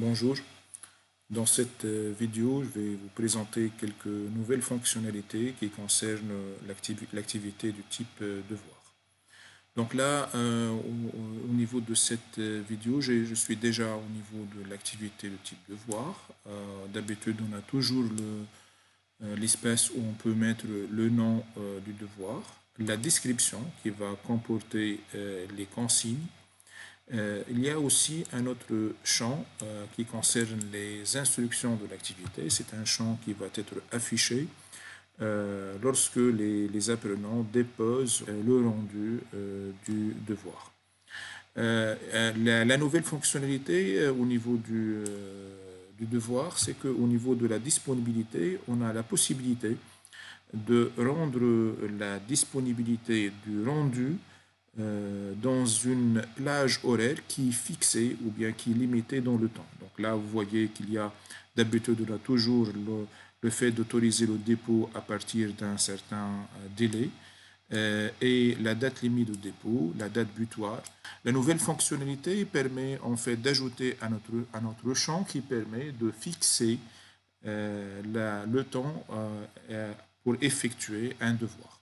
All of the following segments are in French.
Bonjour, dans cette euh, vidéo, je vais vous présenter quelques nouvelles fonctionnalités qui concernent l'activité du type euh, devoir. Donc là, euh, au, niveau de cette vidéo, je suis déjà au niveau de l'activité de type devoir. D'habitude, on a toujours l'espace où on peut mettre le nom du devoir, la description qui va comporter les consignes, euh, il y a aussi un autre champ euh, qui concerne les instructions de l'activité. C'est un champ qui va être affiché euh, lorsque les, apprenants déposent le rendu du devoir. La, nouvelle fonctionnalité au niveau du, du devoir, c'est qu'au niveau de la disponibilité, on a la possibilité de rendre la disponibilité du rendu euh, dans une plage horaire qui est fixée ou bien qui est limitée dans le temps. Donc là, vous voyez qu'il y a d'habitude là toujours le, fait d'autoriser le dépôt à partir d'un certain euh, délai euh, et la date limite de dépôt, la date butoir. La nouvelle fonctionnalité permet en fait d'ajouter à notre, à notre champ qui permet de fixer le temps pour effectuer un devoir.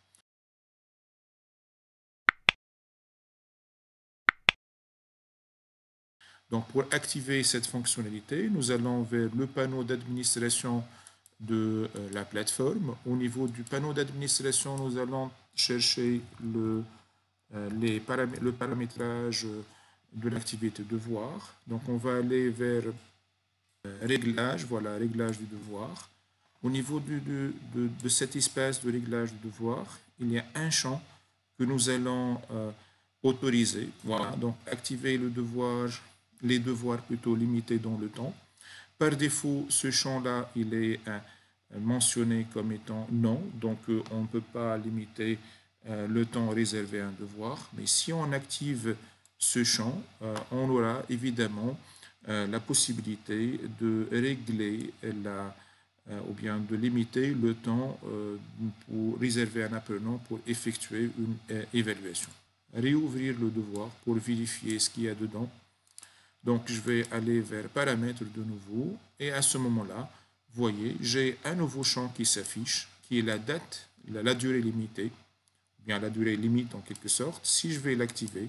Donc pour activer cette fonctionnalité, nous allons vers le panneau d'administration de euh, la plateforme. Au niveau du panneau d'administration, nous allons chercher le, euh, le paramétrage de l'activité devoir. Donc on va aller vers euh, réglage, voilà, réglage du devoir. Au niveau de, de, cet espace de réglage du devoir, il y a un champ que nous allons autoriser. Voilà, donc activer le devoir les devoirs plutôt limités dans le temps. Par défaut, ce champ-là, il est euh, mentionné comme étant non, donc euh, on ne peut pas limiter euh, le temps réservé à un devoir. Mais si on active ce champ, on aura évidemment la possibilité de régler la, ou bien de limiter le temps pour réserver un apprenant pour effectuer une évaluation. Réouvrir le devoir pour vérifier ce qu'il y a dedans donc, je vais aller vers paramètres de nouveau. Et à ce moment-là, vous voyez, j'ai un nouveau champ qui s'affiche, qui est la date, la, durée limitée, ou bien la durée limite en quelque sorte. Si je vais l'activer,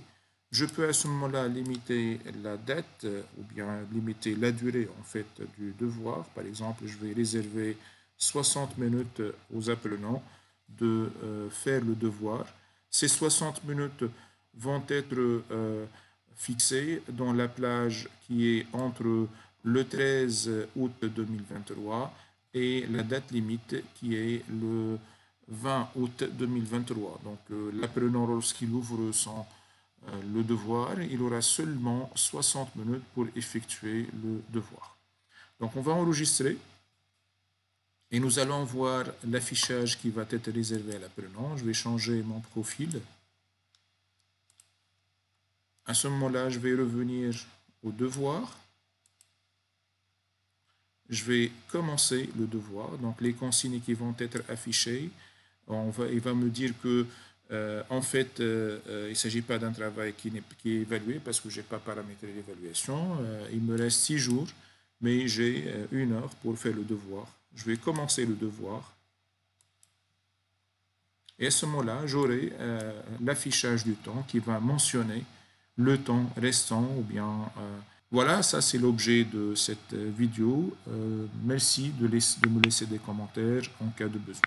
je peux à ce moment-là limiter la date ou bien limiter la durée en fait du devoir. Par exemple, je vais réserver 60 minutes aux apprenants de euh, faire le devoir. Ces 60 minutes vont être euh, fixé dans la plage qui est entre le 13 août 2023 et la date limite qui est le 20 août 2023. Donc euh, l'apprenant lorsqu'il ouvre son, euh, le devoir, il aura seulement 60 minutes pour effectuer le devoir. Donc on va enregistrer et nous allons voir l'affichage qui va être réservé à l'apprenant. Je vais changer mon profil. À ce moment-là, je vais revenir au devoir. Je vais commencer le devoir. Donc, les consignes qui vont être affichées, il va me dire que euh, en fait, euh, euh, il ne s'agit pas d'un travail qui, qui, est évalué parce que je n'ai pas paramétré l'évaluation. il me reste six jours, mais j'ai une heure pour faire le devoir. Je vais commencer le devoir. Et à ce moment-là, j'aurai l'affichage du temps qui va mentionner le temps restant ou bien euh, voilà, ça c'est l'objet de cette vidéo. Euh, merci de me laisser des commentaires en cas de besoin.